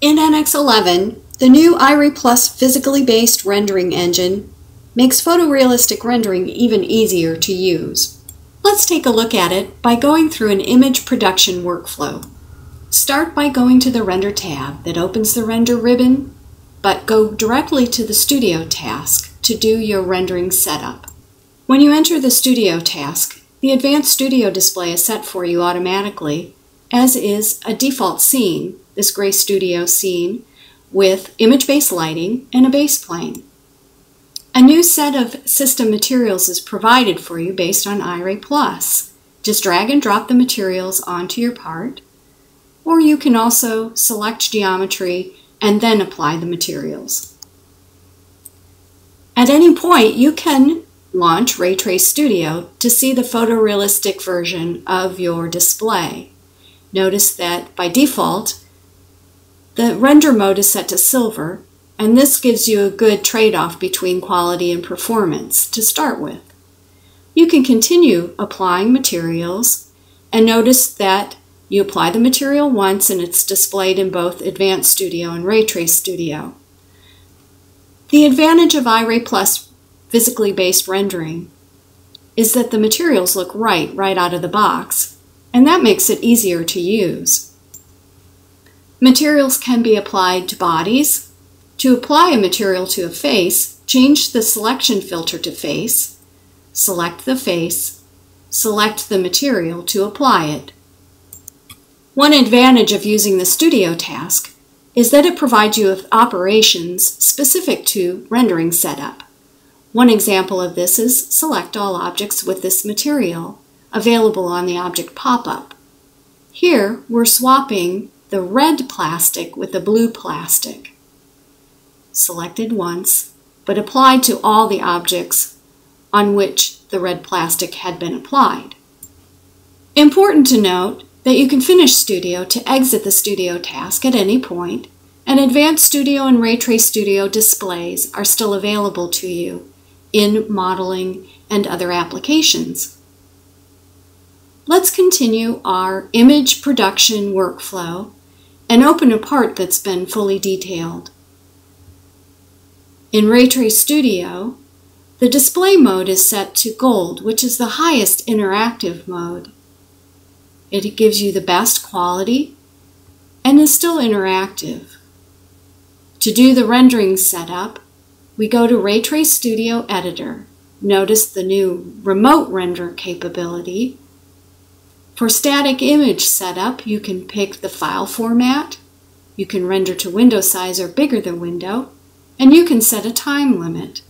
In NX11, the new Iray Plus physically based rendering engine makes photorealistic rendering even easier to use. Let's take a look at it by going through an image production workflow. Start by going to the Render tab that opens the Render ribbon, but go directly to the Studio task to do your rendering setup. When you enter the Studio task, the Advanced Studio display is set for you automatically, as is a default scene, this Gray Studio scene, with image-based lighting and a base plane. A new set of system materials is provided for you based on Iray Plus. Just drag and drop the materials onto your part, or you can also select geometry and then apply the materials. At any point, you can launch Raytrace Studio to see the photorealistic version of your display. Notice that by default, the render mode is set to silver, and this gives you a good trade-off between quality and performance to start with. You can continue applying materials and notice that you apply the material once and it's displayed in both Advanced Studio and Raytrace Studio. The advantage of Iray Plus physically based rendering is that the materials look right right out of the box, and that makes it easier to use. Materials can be applied to bodies, to apply a material to a face, change the selection filter to face, select the face, select the material to apply it. One advantage of using the Studio task is that it provides you with operations specific to rendering setup. One example of this is select all objects with this material, available on the object pop-up. Here, we're swapping the red plastic with the blue plastic selected once, but applied to all the objects on which the red plastic had been applied. Important to note that you can finish Studio to exit the Studio task at any point, and Advanced Studio and Raytrace Studio displays are still available to you in modeling and other applications. Let's continue our image production workflow and open a part that's been fully detailed. In Raytrace Studio, the display mode is set to gold, which is the highest interactive mode. It gives you the best quality and is still interactive. To do the rendering setup, we go to Raytrace Studio Editor. Notice the new remote render capability. For static image setup, you can pick the file format. You can render to window size or bigger than window and you can set a time limit.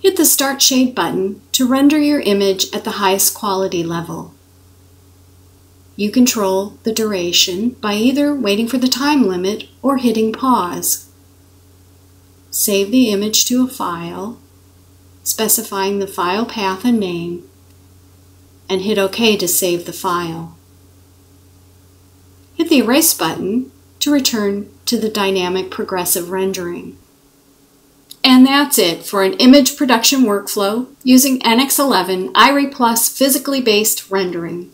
Hit the Start Shade button to render your image at the highest quality level. You control the duration by either waiting for the time limit or hitting pause. Save the image to a file, specifying the file path and name, and hit OK to save the file. Hit the Erase button to return to the dynamic progressive rendering. And that's it for an image production workflow using NX11 Iray Plus physically based rendering.